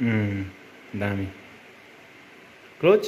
Mm, dami. Klucz?